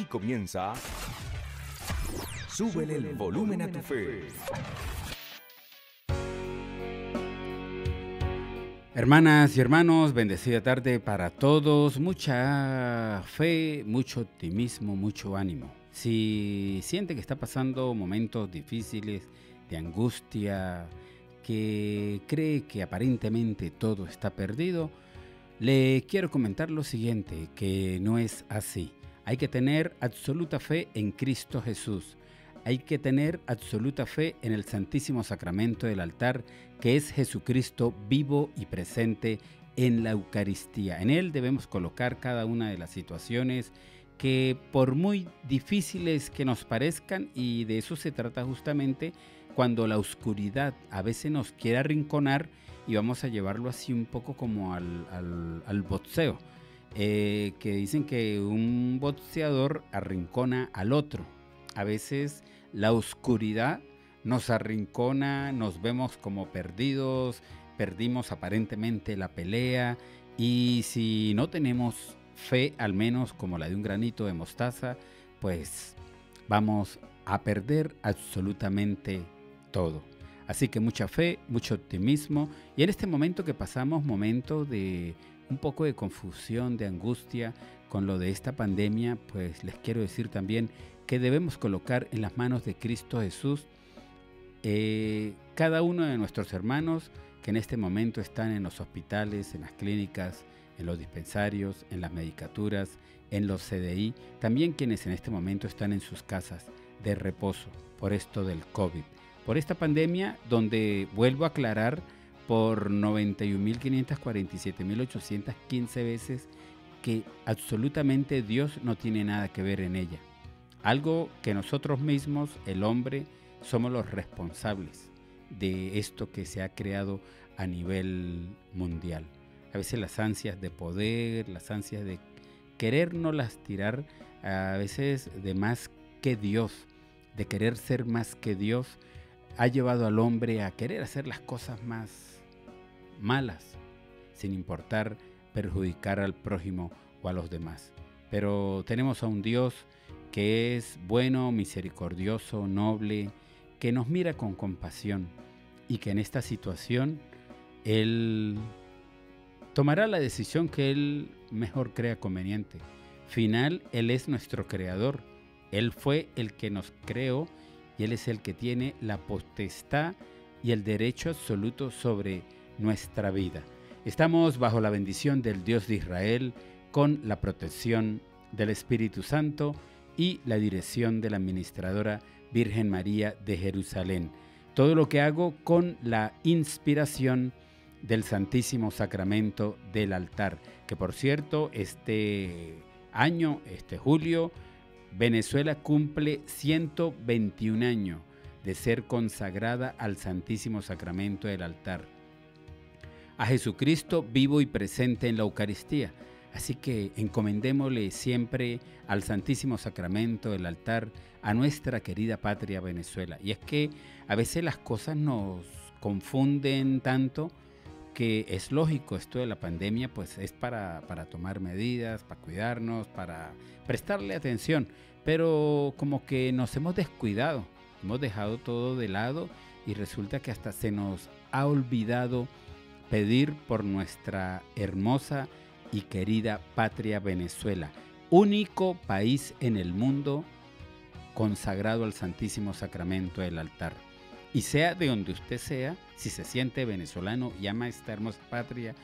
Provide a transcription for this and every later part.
Aquí comienza. Súbele el volumen a tu fe. Hermanas y hermanos, bendecida tarde para todos, mucha fe, mucho optimismo, mucho ánimo. Si siente que está pasando momentos difíciles, de angustia, que cree que aparentemente todo está perdido, le quiero comentar lo siguiente, que no es así. Hay que tener absoluta fe en Cristo Jesús. Hay que tener absoluta fe en el Santísimo Sacramento del altar, que es Jesucristo vivo y presente en la Eucaristía. En Él debemos colocar cada una de las situaciones que por muy difíciles que nos parezcan, y de eso se trata justamente cuando la oscuridad a veces nos quiere arrinconar, y vamos a llevarlo así un poco como al, boxeo, eh, que dicen que un boxeador arrincona al otro. A veces la oscuridad nos arrincona, nos vemos como perdidos, perdimos aparentemente la pelea y si no tenemos fe, al menos como la de un granito de mostaza, pues vamos a perder absolutamente todo. Así que mucha fe, mucho optimismo y en este momento que pasamos, momento de un poco de confusión, de angustia con lo de esta pandemia, pues les quiero decir también que debemos colocar en las manos de Cristo Jesús eh, cada uno de nuestros hermanos que en este momento están en los hospitales, en las clínicas, en los dispensarios, en las medicaturas, en los CDI, también quienes en este momento están en sus casas de reposo por esto del COVID. Por esta pandemia donde vuelvo a aclarar por 91.547.815 veces que absolutamente Dios no tiene nada que ver en ella. Algo que nosotros mismos, el hombre, somos los responsables de esto que se ha creado a nivel mundial. A veces las ansias de poder, las ansias de querernos las tirar, a veces de más que Dios, de querer ser más que Dios, ha llevado al hombre a querer hacer las cosas más malas, sin importar perjudicar al prójimo o a los demás. Pero tenemos a un Dios que es bueno, misericordioso, noble, que nos mira con compasión y que en esta situación Él tomará la decisión que Él mejor crea conveniente. Final, Él es nuestro creador. Él fue el que nos creó y Él es el que tiene la potestad y el derecho absoluto sobre nuestra vida. Estamos bajo la bendición del Dios de Israel con la protección del Espíritu Santo y la dirección de la administradora Virgen María de Jerusalén. Todo lo que hago con la inspiración del Santísimo Sacramento del altar, que por cierto este año, este julio, Venezuela cumple 121 años de ser consagrada al Santísimo Sacramento del altar, a Jesucristo vivo y presente en la Eucaristía. Así que encomendémosle siempre al Santísimo Sacramento del altar a nuestra querida patria Venezuela. Y es que a veces las cosas nos confunden tanto que es lógico esto de la pandemia, pues es para, para tomar medidas, para cuidarnos, para prestarle atención, pero como que nos hemos descuidado, hemos dejado todo de lado y resulta que hasta se nos ha olvidado pedir por nuestra hermosa y querida patria Venezuela, único país en el mundo consagrado al Santísimo Sacramento del altar. Y sea de donde usted sea, si se siente venezolano y ama esta hermosa patria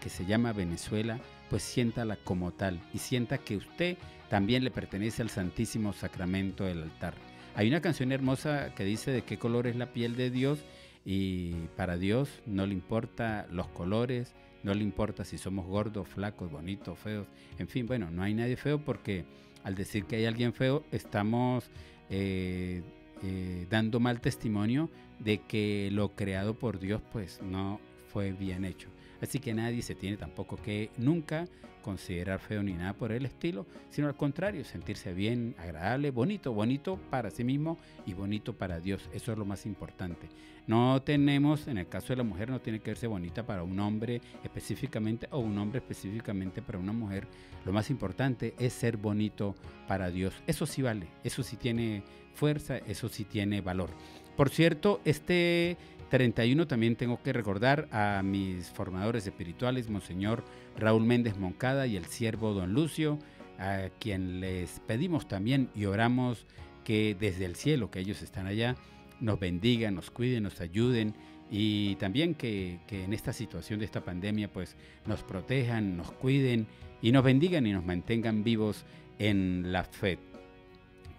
que se llama Venezuela, pues siéntala como tal y sienta que usted también le pertenece al Santísimo Sacramento del altar. Hay una canción hermosa que dice de qué color es la piel de Dios y para Dios no le importa los colores, no le importa si somos gordos, flacos, bonitos, feos, en fin, bueno, no hay nadie feo porque al decir que hay alguien feo estamos eh, eh, dando mal testimonio de que lo creado por Dios pues no fue bien hecho. Así que nadie se tiene tampoco que nunca considerar feo ni nada por el estilo, sino al contrario, sentirse bien, agradable, bonito, bonito para sí mismo y bonito para Dios. Eso es lo más importante. No tenemos, en el caso de la mujer, no tiene que verse bonita para un hombre específicamente o un hombre específicamente para una mujer. Lo más importante es ser bonito para Dios. Eso sí vale, eso sí tiene fuerza, eso sí tiene valor. Por cierto, este 31 también tengo que recordar a mis formadores espirituales, Monseñor Raúl Méndez Moncada y el siervo Don Lucio, a quien les pedimos también y oramos que desde el cielo, que ellos están allá, nos bendigan, nos cuiden, nos ayuden y también que, que, en esta situación de esta pandemia pues nos protejan, nos cuiden y nos bendigan y nos mantengan vivos en la fe.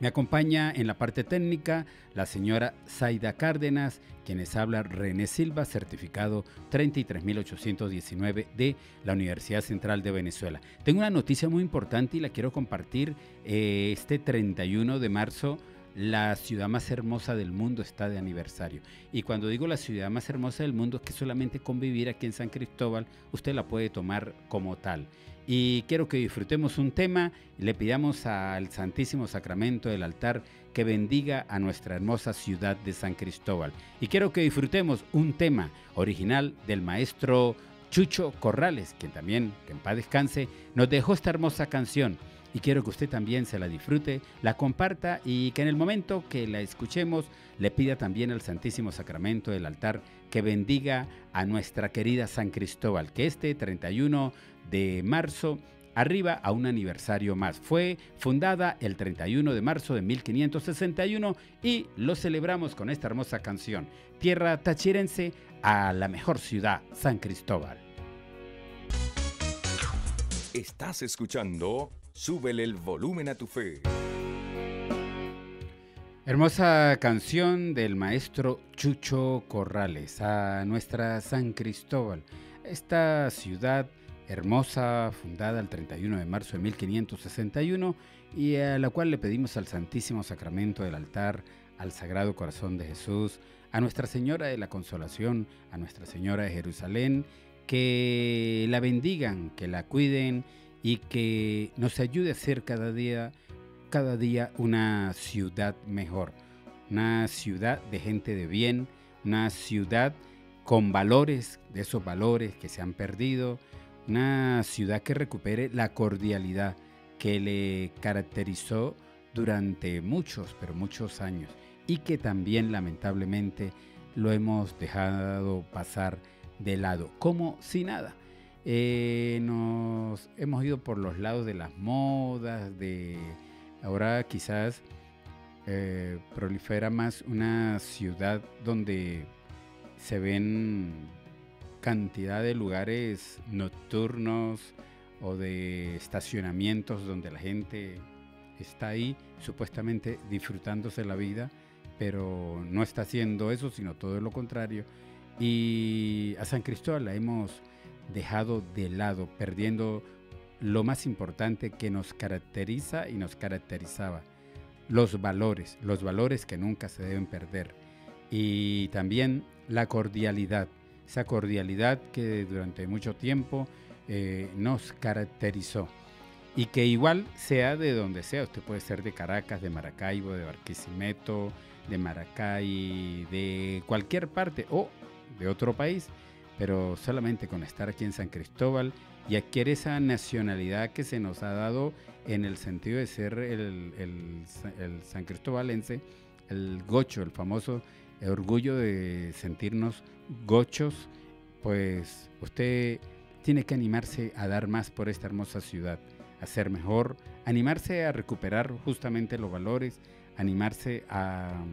Me acompaña en la parte técnica la señora Zaida Cárdenas, quienes habla René Silva, certificado 33819 de la Universidad Central de Venezuela. Tengo una noticia muy importante y la quiero compartir eh, este 31 de marzo la ciudad más hermosa del mundo está de aniversario. Y cuando digo la ciudad más hermosa del mundo es que solamente convivir aquí en San Cristóbal usted la puede tomar como tal. Y quiero que disfrutemos un tema le pidamos al Santísimo Sacramento del altar que bendiga a nuestra hermosa ciudad de San Cristóbal. Y quiero que disfrutemos un tema original del maestro Chucho Corrales, quien también, que en paz descanse, nos dejó esta hermosa canción y quiero que usted también se la disfrute, la comparta y que en el momento que la escuchemos le pida también al Santísimo Sacramento del altar que bendiga a nuestra querida San Cristóbal, que este 31 de marzo arriba a un aniversario más. Fue fundada el 31 de marzo de 1561 y lo celebramos con esta hermosa canción, Tierra Tachirense a la mejor ciudad, San Cristóbal. Estás escuchando Súbele el volumen a tu fe. Hermosa canción del maestro Chucho Corrales a nuestra San Cristóbal, esta ciudad hermosa fundada el 31 de marzo de 1561 y a la cual le pedimos al Santísimo Sacramento del altar, al Sagrado Corazón de Jesús, a Nuestra Señora de la Consolación, a Nuestra Señora de Jerusalén, que la bendigan, que la cuiden y que nos ayude a ser cada día, cada día una ciudad mejor, una ciudad de gente de bien, una ciudad con valores, de esos valores que se han perdido, una ciudad que recupere la cordialidad que le caracterizó durante muchos, pero muchos años y que también lamentablemente lo hemos dejado pasar de lado, como si nada. Eh, nos hemos ido por los lados de las modas, de ahora quizás eh, prolifera más una ciudad donde se ven cantidad de lugares nocturnos o de estacionamientos donde la gente está ahí supuestamente disfrutándose la vida, pero no está haciendo eso, sino todo lo contrario. Y a San Cristóbal la hemos dejado de lado, perdiendo lo más importante que nos caracteriza y nos caracterizaba, los valores, los valores que nunca se deben perder. Y también la cordialidad, esa cordialidad que durante mucho tiempo eh, nos caracterizó. Y que igual sea de donde sea, usted puede ser de Caracas, de Maracaibo, de Barquisimeto, de Maracay, de cualquier parte o de otro país, pero solamente con estar aquí en San Cristóbal y adquiere esa nacionalidad que se nos ha dado en el sentido de ser el, San Cristóbalense, el gocho, el famoso orgullo de sentirnos gochos, pues usted tiene que animarse a dar más por esta hermosa ciudad, a ser mejor, animarse a recuperar justamente los valores, animarse a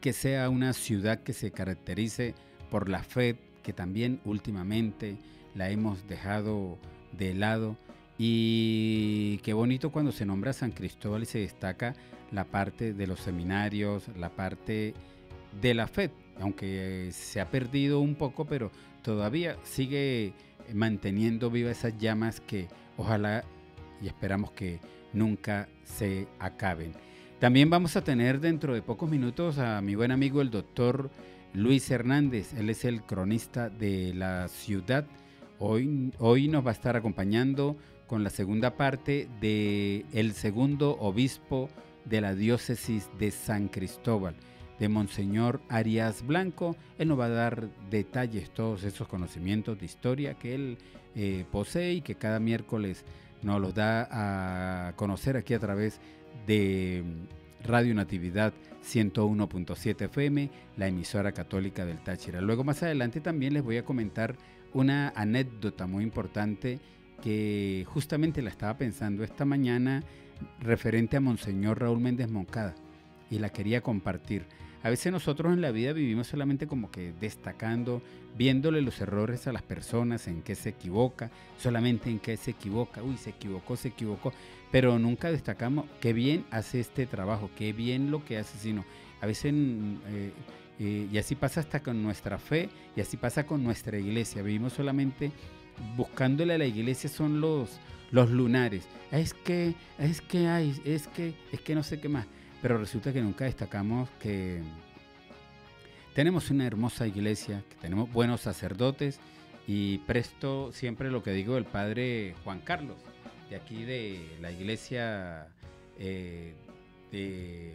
que sea una ciudad que se caracterice por la fe que también últimamente la hemos dejado de lado. Y qué bonito cuando se nombra San Cristóbal y se destaca la parte de los seminarios, la parte de la fe, aunque se ha perdido un poco, pero todavía sigue manteniendo viva esas llamas que ojalá y esperamos que nunca se acaben. También vamos a tener dentro de pocos minutos a mi buen amigo el doctor Luis Hernández, él es el cronista de la ciudad. Hoy, hoy nos va a estar acompañando con la segunda parte de el segundo obispo de la diócesis de San Cristóbal, de Monseñor Arias Blanco. Él nos va a dar detalles, todos esos conocimientos de historia que él eh, posee y que cada miércoles nos los da a conocer aquí a través de Radio Natividad 101.7 FM, la emisora católica del Táchira. Luego más adelante también les voy a comentar una anécdota muy importante que justamente la estaba pensando esta mañana referente a Monseñor Raúl Méndez Moncada y la quería compartir. A veces nosotros en la vida vivimos solamente como que destacando, viéndole los errores a las personas, en qué se equivoca, solamente en qué se equivoca, uy, se equivocó, se equivocó, pero nunca destacamos qué bien hace este trabajo, qué bien lo que hace, sino a veces, eh, eh, y así pasa hasta con nuestra fe, y así pasa con nuestra iglesia, vivimos solamente buscándole a la iglesia son los, los lunares, es que, es que hay, es que, es que no sé qué más. Pero resulta que nunca destacamos que tenemos una hermosa iglesia, que tenemos buenos sacerdotes y presto siempre lo que digo del padre Juan Carlos, de aquí de la iglesia eh, de,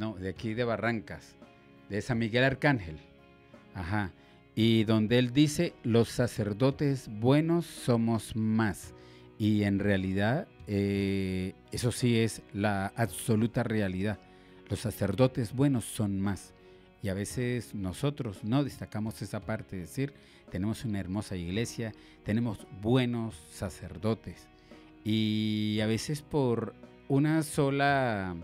no, de aquí de Barrancas, de San Miguel Arcángel, ajá, y donde él dice, los sacerdotes buenos somos más, y en realidad eh, eso sí es la absoluta realidad. Los sacerdotes buenos son más. Y a veces nosotros no destacamos esa parte, de decir, tenemos una hermosa iglesia, tenemos buenos sacerdotes. Y a veces por una sola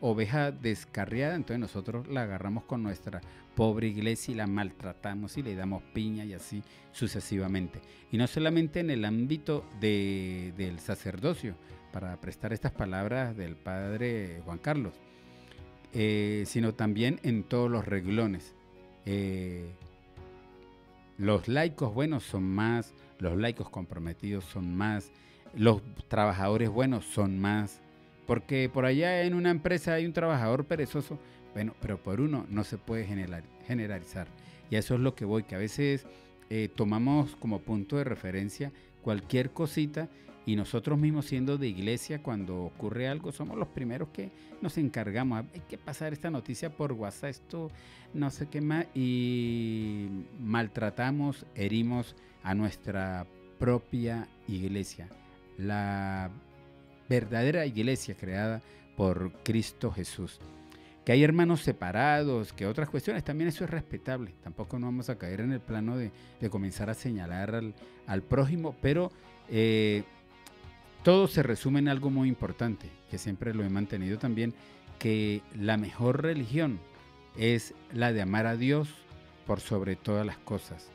oveja descarriada, entonces nosotros la agarramos con nuestra pobre iglesia y la maltratamos y le damos piña y así sucesivamente. Y no solamente en el ámbito del sacerdocio, para prestar estas palabras del padre Juan Carlos, eh, sino también en todos los reglones. Eh, los laicos buenos son más, los laicos comprometidos son más, los trabajadores buenos son más, porque por allá en una empresa hay un trabajador perezoso, bueno, pero por uno no se puede generalizar. Y eso es lo que voy, que a veces eh, tomamos como punto de referencia cualquier cosita y nosotros mismos siendo de iglesia, cuando ocurre algo, somos los primeros que nos encargamos. Hay que pasar esta noticia por WhatsApp, esto no sé qué más, y maltratamos, herimos a nuestra propia iglesia. La verdadera iglesia creada por Cristo Jesús. Que hay hermanos separados, que otras cuestiones, también eso es respetable. Tampoco no vamos a caer en el plano de, comenzar a señalar al, prójimo, pero eh, todo se resume en algo muy importante, que siempre lo he mantenido también, que la mejor religión es la de amar a Dios por sobre todas las cosas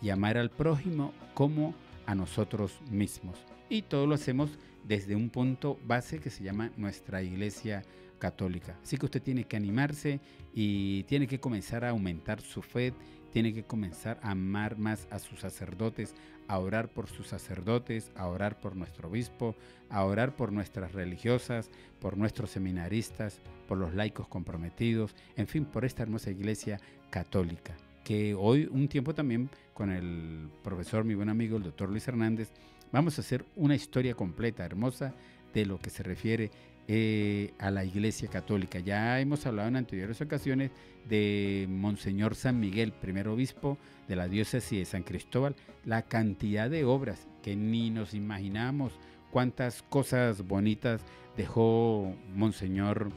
y amar al prójimo como a nosotros mismos. Y todo lo hacemos desde un punto base que se llama nuestra iglesia católica. Así que usted tiene que animarse y tiene que comenzar a aumentar su fe, tiene que comenzar a amar más a sus sacerdotes, a orar por sus sacerdotes, a orar por nuestro obispo, a orar por nuestras religiosas, por nuestros seminaristas, por los laicos comprometidos, en fin, por esta hermosa iglesia católica. Que hoy, un tiempo también con el profesor, mi buen amigo, el doctor Luis Hernández, Vamos a hacer una historia completa, hermosa, de lo que se refiere eh, a la Iglesia Católica. Ya hemos hablado en anteriores ocasiones de Monseñor San Miguel, primer obispo de la diócesis de San Cristóbal, la cantidad de obras que ni nos imaginamos, cuántas cosas bonitas dejó Monseñor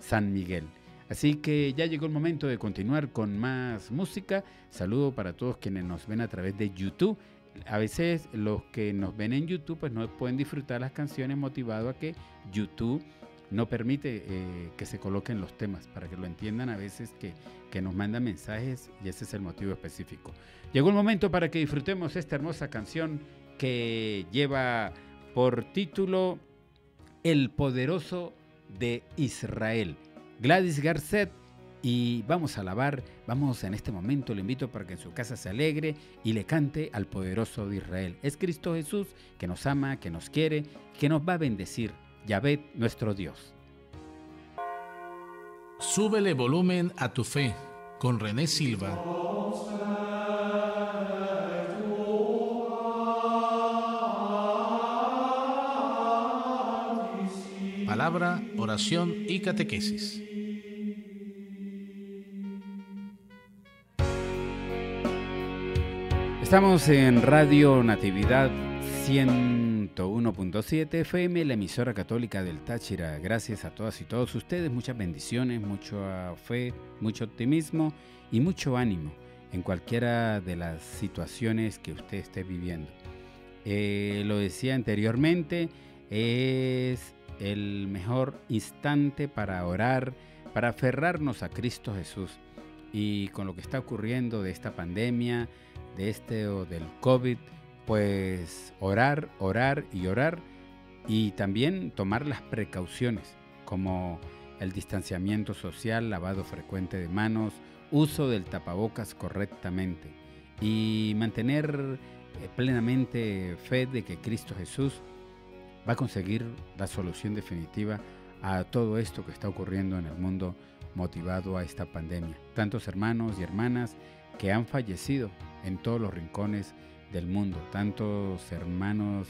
San Miguel. Así que ya llegó el momento de continuar con más música. Saludo para todos quienes nos ven a través de YouTube a veces los que nos ven en YouTube pues no pueden disfrutar las canciones motivado a que YouTube no permite eh, que se coloquen los temas, para que lo entiendan a veces que, que nos mandan mensajes y ese es el motivo específico. Llegó el momento para que disfrutemos esta hermosa canción que lleva por título El poderoso de Israel. Gladys Garcet y vamos a alabar, vamos en este momento, le invito para que en su casa se alegre y le cante al poderoso de Israel. Es Cristo Jesús que nos ama, que nos quiere, que nos va a bendecir. Yahvé nuestro Dios. Súbele volumen a tu fe con René Silva. Palabra, oración y catequesis. Estamos en Radio Natividad 101.7 FM, la emisora católica del Táchira. Gracias a todas y todos ustedes, muchas bendiciones, mucha fe, mucho optimismo y mucho ánimo en cualquiera de las situaciones que usted esté viviendo. Eh, lo decía anteriormente, es el mejor instante para orar, para aferrarnos a Cristo Jesús. Y con lo que está ocurriendo de esta pandemia, de este o del COVID, pues orar, orar y orar y también tomar las precauciones como el distanciamiento social, lavado frecuente de manos, uso del tapabocas correctamente y mantener eh, plenamente fe de que Cristo Jesús va a conseguir la solución definitiva a todo esto que está ocurriendo en el mundo motivado a esta pandemia. Tantos hermanos y hermanas que han fallecido en todos los rincones del mundo, tantos hermanos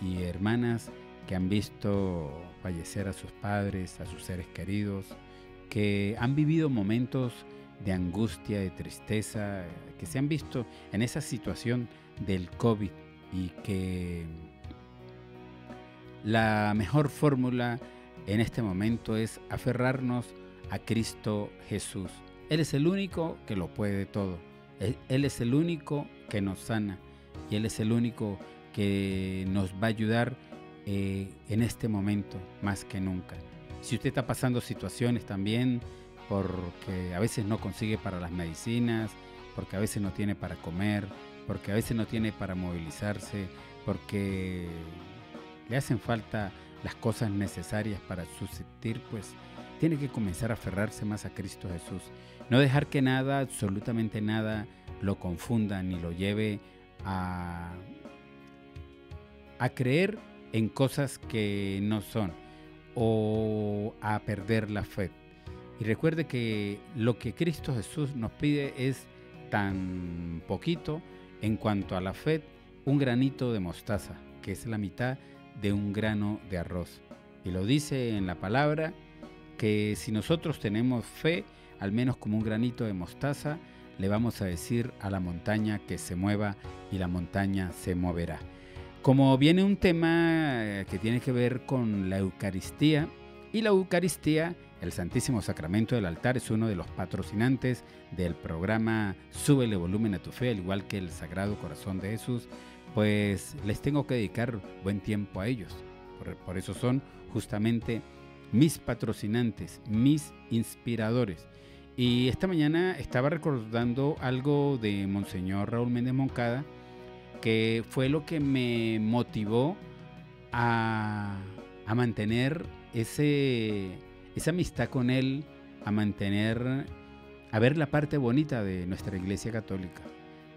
y hermanas que han visto fallecer a sus padres, a sus seres queridos, que han vivido momentos de angustia, de tristeza, que se han visto en esa situación del COVID y que la mejor fórmula en este momento es aferrarnos a Cristo Jesús. Él es el único que lo puede todo. Él es el único que nos sana y Él es el único que nos va a ayudar eh, en este momento más que nunca. Si usted está pasando situaciones también porque a veces no consigue para las medicinas, porque a veces no tiene para comer, porque a veces no tiene para movilizarse, porque le hacen falta las cosas necesarias para subsistir, pues tiene que comenzar a aferrarse más a Cristo Jesús. No dejar que nada, absolutamente nada, lo confunda ni lo lleve a, a creer en cosas que no son o a perder la fe. Y recuerde que lo que Cristo Jesús nos pide es tan poquito en cuanto a la fe, un granito de mostaza, que es la mitad de un grano de arroz. Y lo dice en la palabra que si nosotros tenemos fe, al menos como un granito de mostaza, le vamos a decir a la montaña que se mueva y la montaña se moverá. Como viene un tema eh, que tiene que ver con la Eucaristía, y la Eucaristía, el Santísimo Sacramento del altar, es uno de los patrocinantes del programa Súbele volumen a tu fe, al igual que el Sagrado Corazón de Jesús, pues les tengo que dedicar buen tiempo a ellos. Por, eso son justamente mis patrocinantes, mis inspiradores. Y esta mañana estaba recordando algo de Monseñor Raúl Méndez Moncada, que fue lo que me motivó a, a mantener ese, esa amistad con él, a mantener, a ver la parte bonita de nuestra iglesia católica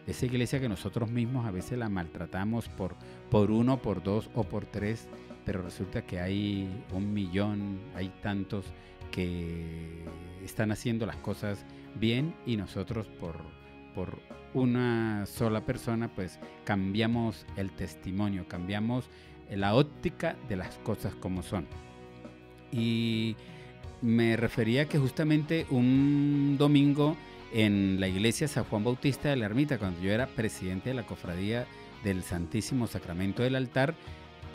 esa iglesia que nosotros mismos a veces la maltratamos por, por uno, por dos o por tres, pero resulta que hay un millón, hay tantos que están haciendo las cosas bien y nosotros por, por una sola persona pues cambiamos el testimonio, cambiamos la óptica de las cosas como son. Y me refería que justamente un domingo en la iglesia San Juan Bautista de la Ermita, cuando yo era presidente de la cofradía del Santísimo Sacramento del Altar,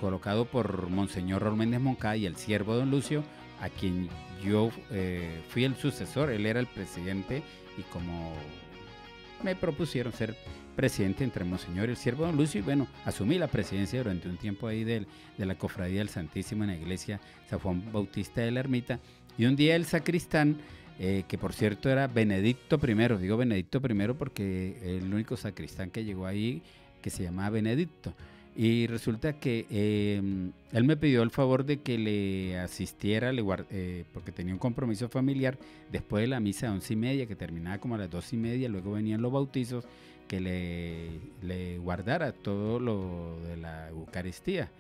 colocado por Monseñor Raúl Méndez Moncada y el siervo Don Lucio, a quien yo eh, fui el sucesor, él era el presidente y como me propusieron ser presidente entre Monseñor y el siervo Don Lucio, y bueno, asumí la presidencia durante un tiempo ahí de, la cofradía del Santísimo en la iglesia San Juan Bautista de la Ermita, y un día el sacristán eh, que por cierto era Benedicto I, digo Benedicto I porque el único sacristán que llegó ahí que se llamaba Benedicto. Y resulta que em, él me pidió el favor de que le asistiera, le eh, porque tenía un compromiso familiar, después de la misa de once y media, que terminaba como a las dos y media, luego venían los bautizos, que le, le guardara todo lo de la Eucaristía,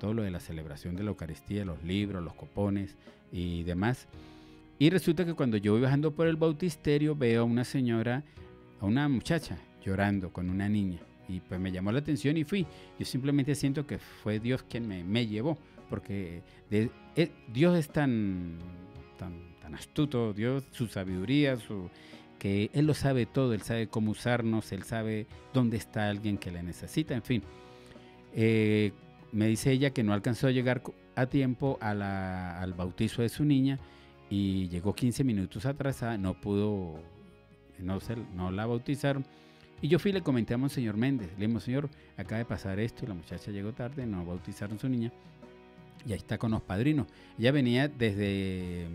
todo lo de la celebración de la Eucaristía, los libros, los copones y demás. Y resulta que cuando yo voy bajando por el bautisterio veo a una señora, a una muchacha llorando con una niña. Y pues me llamó la atención y fui. Yo simplemente siento que fue Dios quien me, llevó, porque eh, Dios es tan, tan, astuto, Dios, su sabiduría, su, que Él lo sabe todo, Él sabe cómo usarnos, Él sabe dónde está alguien que le necesita, en fin. Eh, me dice ella que no alcanzó a llegar a tiempo al bautizo de su niña y llegó 15 minutos atrasada, no pudo, no, no la bautizaron. Y yo fui y le comenté a Monseñor Méndez, le dije, Señor, acaba de pasar esto la muchacha llegó tarde, no bautizaron su niña y ahí está con los padrinos. Ella venía desde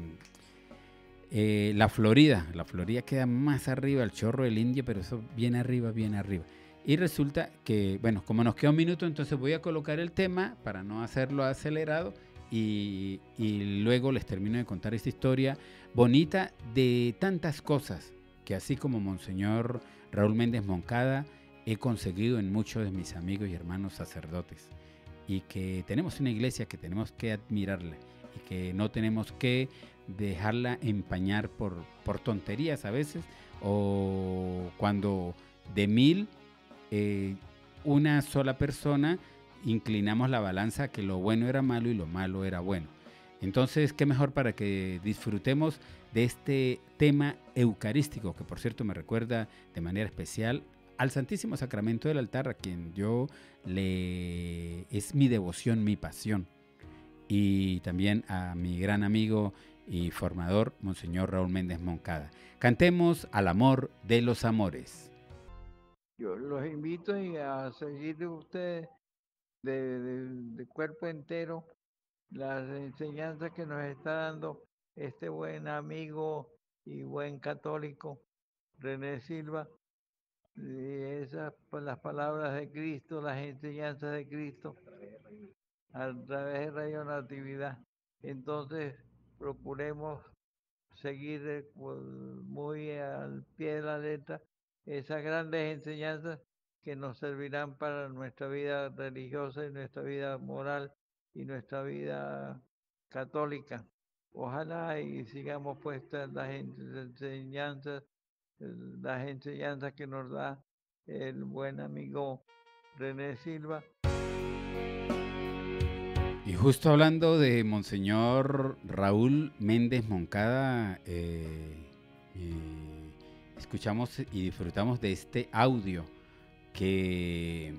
eh, la Florida, la Florida queda más arriba, el chorro del Indio, pero eso viene arriba, viene arriba. Y resulta que, bueno, como nos queda un minuto, entonces voy a colocar el tema para no hacerlo acelerado y, luego les termino de contar esta historia bonita de tantas cosas que así como Monseñor Raúl Méndez Moncada he conseguido en muchos de mis amigos y hermanos sacerdotes y que tenemos una iglesia que tenemos que admirarla y que no tenemos que dejarla empañar por, por tonterías a veces o cuando de mil eh, una sola persona inclinamos la balanza que lo bueno era malo y lo malo era bueno. Entonces, qué mejor para que disfrutemos de este tema eucarístico, que por cierto me recuerda de manera especial al Santísimo Sacramento del altar, a quien yo le es mi devoción, mi pasión. Y también a mi gran amigo y formador, Monseñor Raúl Méndez Moncada. Cantemos al amor de los amores. Yo los invito a seguir de ustedes de, cuerpo entero las enseñanzas que nos está dando este buen amigo y buen católico, René Silva, y esas las palabras de Cristo, las enseñanzas de Cristo a través de Radio Natividad. Entonces, procuremos seguir eh, muy al pie de la letra esas grandes enseñanzas que nos servirán para nuestra vida religiosa y nuestra vida moral y nuestra vida católica. Ojalá y sigamos puestas las enseñanzas, las enseñanzas que nos da el buen amigo René Silva. Y justo hablando de Monseñor Raúl Méndez Moncada, eh, escuchamos y disfrutamos de este audio que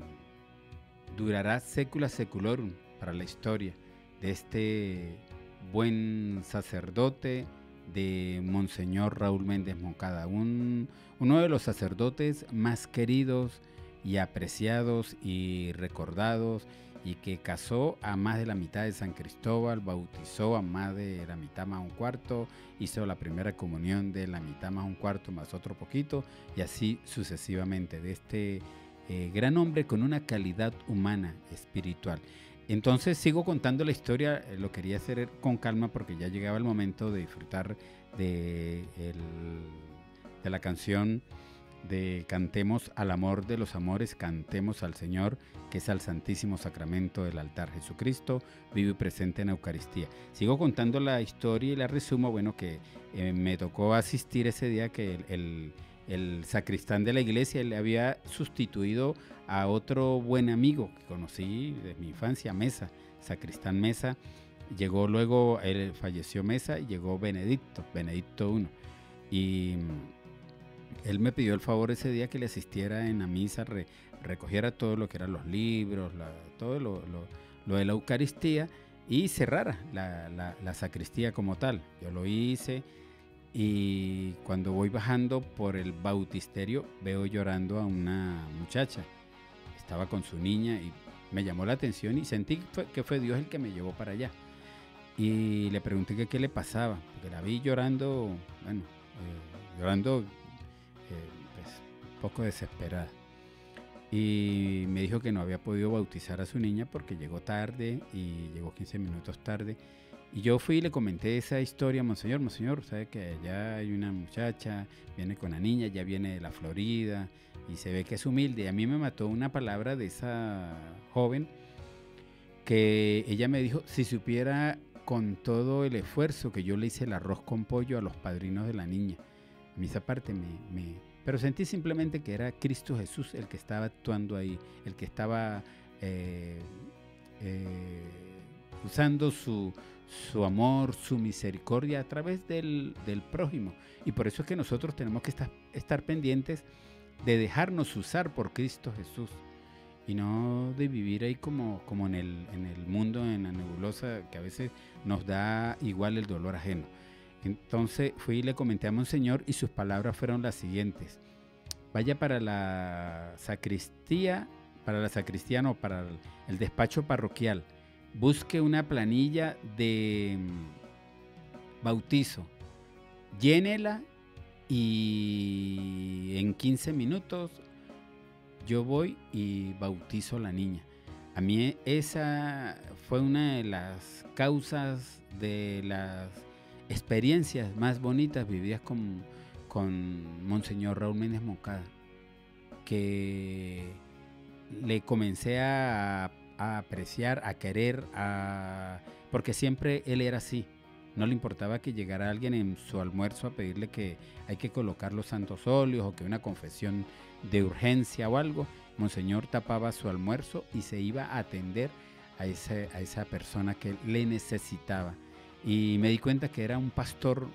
durará secula seculorum para la historia de este buen sacerdote de Monseñor Raúl Méndez Moncada, un, uno de los sacerdotes más queridos y apreciados y recordados y que casó a más de la mitad de San Cristóbal, bautizó a más de la mitad más un cuarto, hizo la primera comunión de la mitad más un cuarto más otro poquito y así sucesivamente de este eh, gran hombre con una calidad humana, espiritual. Entonces sigo contando la historia, eh, lo quería hacer con calma porque ya llegaba el momento de disfrutar de, la canción de Cantemos al amor de los amores, cantemos al Señor, que es al Santísimo Sacramento del altar. Jesucristo vive y presente en Eucaristía. Sigo contando la historia y la resumo, bueno, que eh, me tocó asistir ese día que el, sacristán de la iglesia le había sustituido a otro buen amigo que conocí de mi infancia, Mesa, sacristán Mesa. Llegó luego, él falleció Mesa y llegó Benedicto, Benedicto I. Y él me pidió el favor ese día que le asistiera en la misa, recogiera todo lo que eran los libros, todo lo, de la Eucaristía y cerrara la, sacristía como tal. Yo lo hice y cuando voy bajando por el bautisterio veo llorando a una muchacha. Estaba con su niña y me llamó la atención y sentí que fue Dios el que me llevó para allá. Y le pregunté qué le pasaba, porque la vi llorando, bueno, eh, llorando pues, un poco desesperada. Y me dijo que no había podido bautizar a su niña porque llegó tarde y llegó 15 minutos tarde. Y yo fui y le comenté esa historia, Monseñor, Monseñor, sabe que allá hay una muchacha, viene con la niña, ya viene de la Florida y se ve que es humilde. A mí me mató una palabra de esa joven que ella me dijo, si supiera con todo el esfuerzo que yo le hice el arroz con pollo a los padrinos de la niña. A mí esa parte me... Pero sentí simplemente que era Cristo Jesús el que estaba actuando ahí, el que estaba eh, eh, usando su, su amor, su misericordia a través del, del, prójimo. Y por eso es que nosotros tenemos que estar, estar pendientes de dejarnos usar por Cristo Jesús y no de vivir ahí como, como en, el, en el mundo, en la nebulosa, que a veces nos da igual el dolor ajeno. Entonces fui y le comenté a Monseñor y sus palabras fueron las siguientes. Vaya para la sacristía, para la sacristía no, para el despacho parroquial. Busque una planilla de mm, bautizo. Llénela y en 15 minutos yo voy y bautizo a la niña. A mí esa fue una de las causas de las experiencias más bonitas vividas con, con Monseñor Raúl Méndez Moncada, que le comencé a, apreciar, a querer, a, porque siempre él era así. No le importaba que llegara alguien en su almuerzo a pedirle que hay que colocar los santos óleos o que una confesión de urgencia o algo, Monseñor tapaba su almuerzo y se iba a atender a, ese, a esa persona que le necesitaba. Y me di cuenta que era un pastor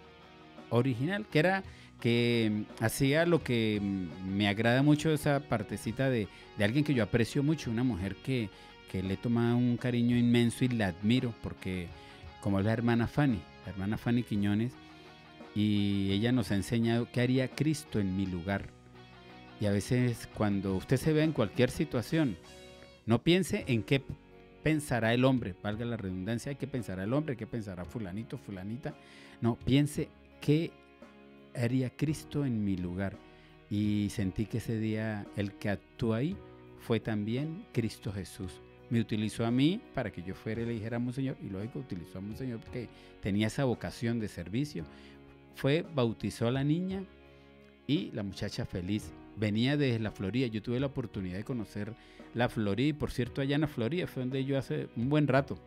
original, que era que hacía lo que me agrada mucho esa partecita de, de alguien que yo aprecio mucho, una mujer que, que le toma un cariño inmenso y la admiro, porque como es la hermana Fanny, la hermana Fanny Quiñones, y ella nos ha enseñado qué haría Cristo en mi lugar. Y a veces cuando usted se ve en cualquier situación, no piense en qué pensará el hombre, valga la redundancia, qué pensará el hombre, qué pensará fulanito, fulanita. No, piense qué haría Cristo en mi lugar. Y sentí que ese día el que actuó ahí fue también Cristo Jesús. Me utilizó a mí para que yo fuera y le dijera a Monseñor, y luego utilizó a Monseñor porque tenía esa vocación de servicio. Fue, bautizó a la niña y la muchacha feliz venía desde la Florida. Yo tuve la oportunidad de conocer la Florida y por cierto allá en la Florida fue donde yo hace un buen rato,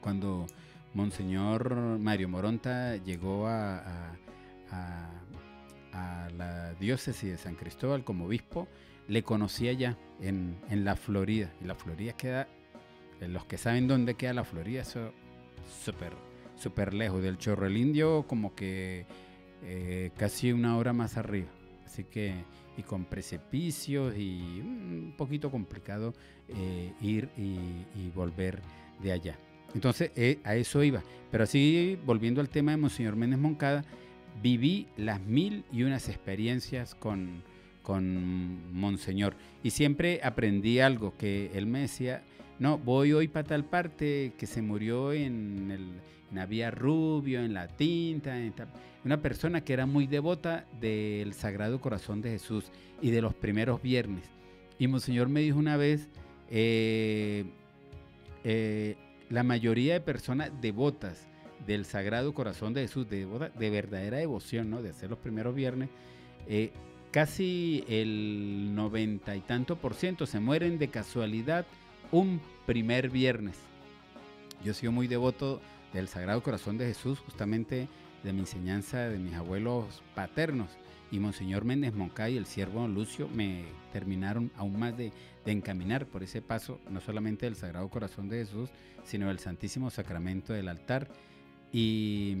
cuando Monseñor Mario Moronta llegó a, la diócesis de San Cristóbal como obispo, le conocí allá en, en, la Florida. Y la Florida queda, los que saben dónde queda la Florida, eso súper, súper lejos. Del Chorro el Indio como que eh, casi una hora más arriba. Así que y con precipicios y un poquito complicado eh, ir y, volver de allá. Entonces eh, a eso iba. Pero así, volviendo al tema de Monseñor Méndez Moncada, viví las mil y unas experiencias con, con Monseñor. Y siempre aprendí algo que él me decía, no, voy hoy para tal parte que se murió en el Rubio, en La Tinta, una persona que era muy devota del Sagrado Corazón de Jesús y de los primeros viernes. Y Monseñor me dijo una vez, eh, eh, la mayoría de personas devotas del Sagrado Corazón de Jesús, de, de verdadera devoción, ¿no? de hacer los primeros viernes, eh, casi el noventa y tanto por ciento se mueren de casualidad un primer viernes. Yo sido muy devoto del Sagrado Corazón de Jesús, justamente de mi enseñanza de mis abuelos paternos. Y Monseñor Méndez Moncay y el siervo Lucio me terminaron aún más de, encaminar por ese paso, no solamente del Sagrado Corazón de Jesús, sino del Santísimo Sacramento del altar. Y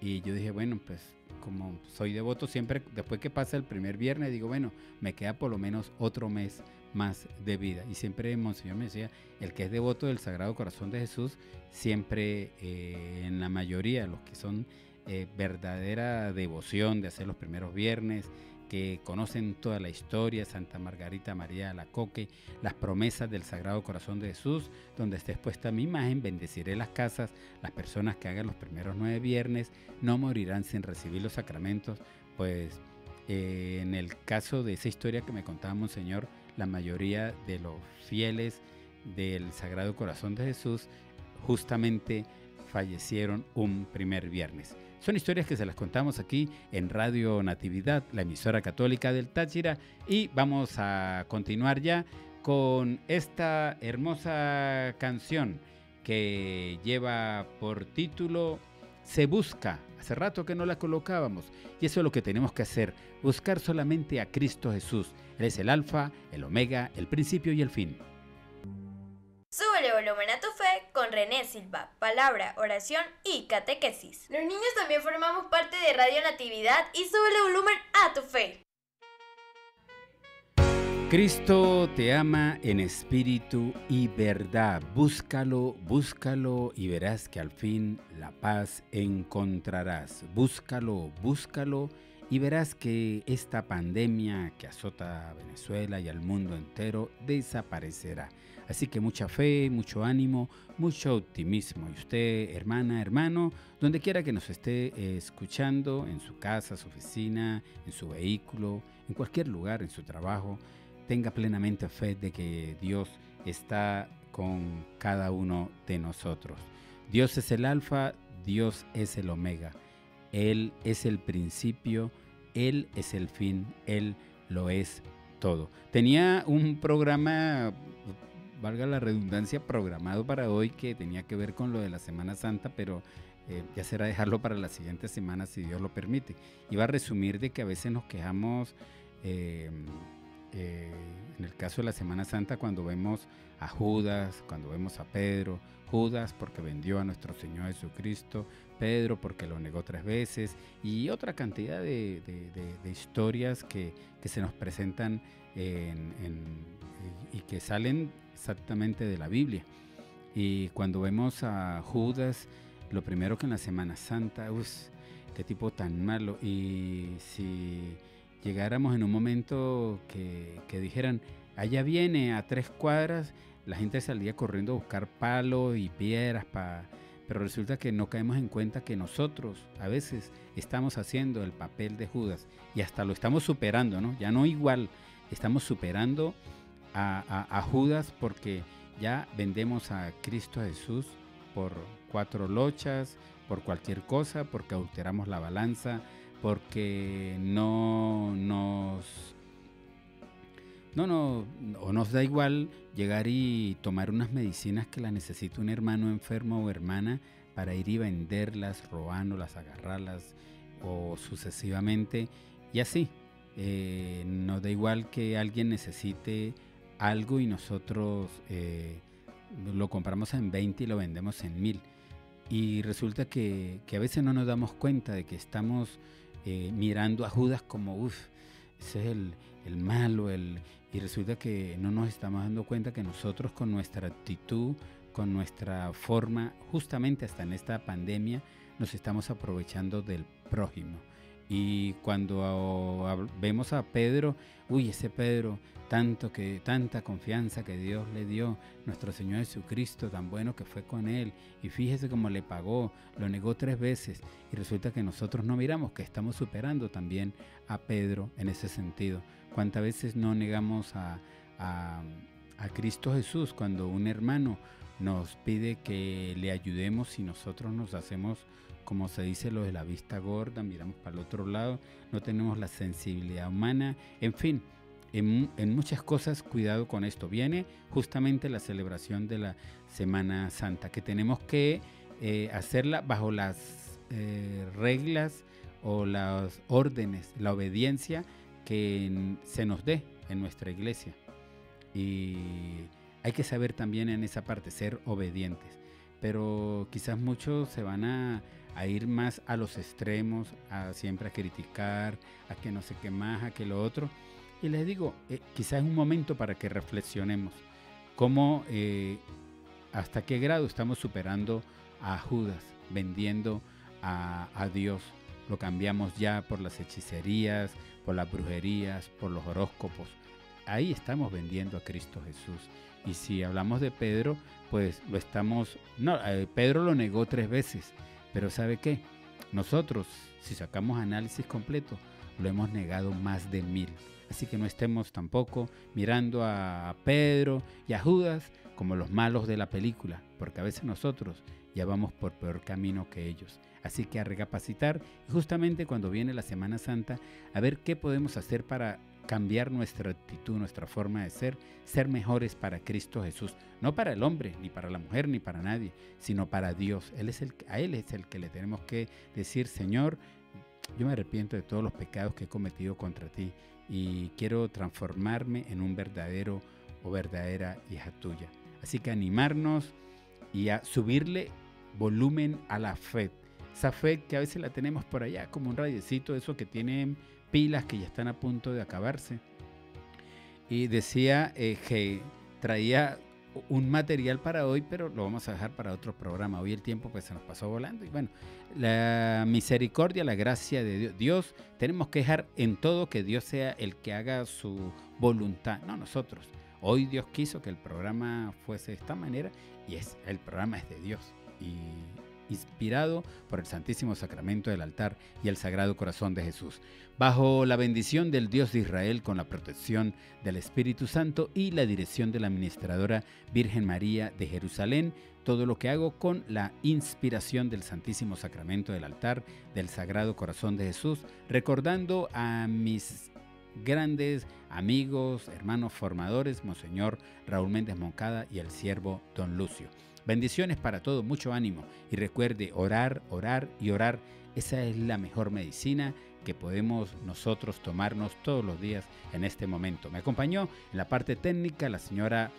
yo dije, bueno, pues como soy devoto, siempre después que pasa el primer viernes, digo, bueno, me queda por lo menos otro mes más de vida. Y siempre Monseñor me decía, el que es devoto del Sagrado Corazón de Jesús, siempre eh, en la mayoría, los que son eh, verdadera devoción de hacer los primeros viernes, que conocen toda la historia, Santa Margarita María la Coque, las promesas del Sagrado Corazón de Jesús, donde está expuesta mi imagen, bendeciré las casas, las personas que hagan los primeros nueve viernes no morirán sin recibir los sacramentos, pues eh, en el caso de esa historia que me contaba Monseñor, la mayoría de los fieles del Sagrado Corazón de Jesús justamente fallecieron un primer viernes. Son historias que se las contamos aquí en Radio Natividad, la emisora católica del Táchira, y vamos a continuar ya con esta hermosa canción que lleva por título Se busca. Hace rato que no la colocábamos y eso es lo que tenemos que hacer, buscar solamente a Cristo Jesús. Él es el alfa, el omega, el principio y el fin. Súbele volumen a tu fe con René Silva, palabra, oración y catequesis. Los niños también formamos parte de Radio Natividad y súbele volumen a tu fe. Cristo te ama en espíritu y verdad. Búscalo, búscalo y verás que al fin la paz encontrarás. Búscalo, búscalo y verás que esta pandemia que azota a Venezuela y al mundo entero desaparecerá. Así que mucha fe, mucho ánimo, mucho optimismo. Y usted, hermana, hermano, donde quiera que nos esté escuchando, en su casa, su oficina, en su vehículo, en cualquier lugar, en su trabajo, tenga plenamente fe de que Dios está con cada uno de nosotros. Dios es el alfa, Dios es el omega. Él es el principio, Él es el fin, Él lo es todo. Tenía un programa, valga la redundancia, programado para hoy que tenía que ver con lo de la Semana Santa, pero eh, ya será dejarlo para la siguiente semana si Dios lo permite. Iba a resumir de que a veces nos quejamos. Eh, eh, en el caso de la Semana Santa, cuando vemos a Judas, cuando vemos a Pedro, Judas porque vendió a nuestro Señor Jesucristo, Pedro porque lo negó tres veces y otra cantidad de, historias que, se nos presentan y que salen exactamente de la Biblia. Y cuando vemos a Judas, lo primero que en la Semana Santa, uff, qué tipo tan malo. Y si llegáramos en un momento que, dijeran, allá viene a tres cuadras, la gente salía corriendo a buscar palos y piedras para... Pero resulta que no caemos en cuenta que nosotros a veces estamos haciendo el papel de Judas y hasta lo estamos superando, ¿no? Ya no igual, estamos superando a, Judas porque ya vendemos a Cristo Jesús por cuatro lochas, por cualquier cosa, porque alteramos la balanza, porque no nos no, no, o nos da igual llegar y tomar unas medicinas que las necesita un hermano enfermo o hermana para ir y venderlas, robándolas, agarrarlas o sucesivamente. Y así, eh, nos da igual que alguien necesite algo y nosotros eh, lo compramos en 20 y lo vendemos en 1000. Y resulta que, a veces no nos damos cuenta de que estamos eh, mirando a Judas como, uff, ese es el malo, el, y resulta que no nos estamos dando cuenta que nosotros con nuestra actitud, con nuestra forma, justamente hasta en esta pandemia, nos estamos aprovechando del prójimo. Y cuando vemos a Pedro, uy, ese Pedro, tanto que, tanta confianza que Dios le dio, nuestro Señor Jesucristo, tan bueno que fue con él, y fíjese cómo le pagó, lo negó tres veces, y resulta que nosotros no miramos que estamos superando también a Pedro en ese sentido. ¿Cuántas veces no negamos a, a, Cristo Jesús cuando un hermano nos pide que le ayudemos y nosotros nos hacemos como se dice lo de la vista gorda, miramos para el otro lado, no tenemos la sensibilidad humana, en fin, en, muchas cosas cuidado con esto. Viene justamente la celebración de la Semana Santa, que tenemos que eh, hacerla bajo las eh, reglas o las órdenes, la obediencia que se nos dé en nuestra iglesia. Y hay que saber también en esa parte ser obedientes. Pero quizás muchos se van a a ir más a los extremos, a siempre a criticar, a que no sé qué más, a que lo otro. Y les digo, eh, quizás es un momento para que reflexionemos cómo, eh, hasta qué grado estamos superando a Judas, vendiendo a, a Dios. Lo cambiamos ya por las hechicerías, por las brujerías, por los horóscopos. Ahí estamos vendiendo a Cristo Jesús. Y si hablamos de Pedro, pues lo estamos... No, eh, Pedro lo negó tres veces pero ¿sabe qué? Nosotros, si sacamos análisis completo, lo hemos negado más de mil. Así que no estemos tampoco mirando a Pedro y a Judas como los malos de la película, porque a veces nosotros ya vamos por peor camino que ellos. Así que a recapacitar, y justamente cuando viene la Semana Santa, a ver qué podemos hacer para cambiar nuestra actitud, nuestra forma de ser, ser mejores para Cristo Jesús, no para el hombre, ni para la mujer, ni para nadie, sino para Dios. Él es el, a Él es el que le tenemos que decir, Señor, yo me arrepiento de todos los pecados que he cometido contra ti y quiero transformarme en un verdadero o verdadera hija tuya. Así que animarnos y a subirle volumen a la fe. Esa fe que a veces la tenemos por allá, como un radiecito, eso que tienen pilas que ya están a punto de acabarse. Y decía eh, que traía un material para hoy, pero lo vamos a dejar para otro programa. Hoy el tiempo pues se nos pasó volando y bueno, la misericordia, la gracia de Dios, Dios, tenemos que dejar en todo que Dios sea el que haga su voluntad, no nosotros. Hoy Dios quiso que el programa fuese de esta manera y es el programa es de Dios inspirado por el Santísimo Sacramento del altar y el Sagrado Corazón de Jesús, bajo la bendición del Dios de Israel con la protección del Espíritu Santo y la dirección de la administradora Virgen María de Jerusalén, todo lo que hago con la inspiración del Santísimo Sacramento del altar del Sagrado Corazón de Jesús, recordando a mis grandes amigos, hermanos formadores, Monseñor Raúl Méndez Moncada y el siervo Don Lucio. Bendiciones para todos, mucho ánimo y recuerde orar, orar y orar. Esa es la mejor medicina que podemos nosotros tomarnos todos los días en este momento. Me acompañó en la parte técnica la señora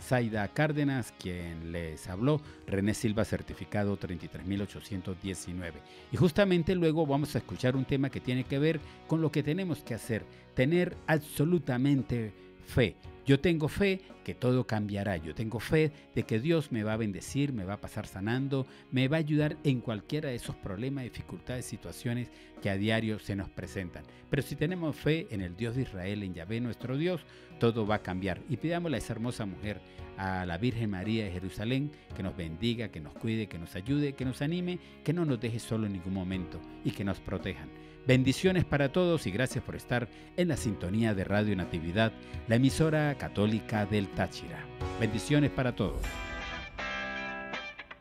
Zaida Cárdenas, quien les habló, René Silva, certificado 33819. Y justamente luego vamos a escuchar un tema que tiene que ver con lo que tenemos que hacer, tener absolutamente fe. Yo tengo fe que todo cambiará. Yo tengo fe de que Dios me va a bendecir, me va a pasar sanando, me va a ayudar en cualquiera de esos problemas, dificultades, situaciones que a diario se nos presentan. Pero si tenemos fe en el Dios de Israel, en Yahvé nuestro Dios, todo va a cambiar. Y pidámosle a esa hermosa mujer, a la Virgen María de Jerusalén, que nos bendiga, que nos cuide, que nos ayude, que nos anime, que no nos deje solo en ningún momento y que nos protejan. Bendiciones para todos y gracias por estar en la sintonía de Radio Natividad, la emisora católica del Táchira. Bendiciones para todos.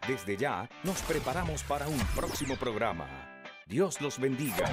Desde ya nos preparamos para un próximo programa. Dios los bendiga.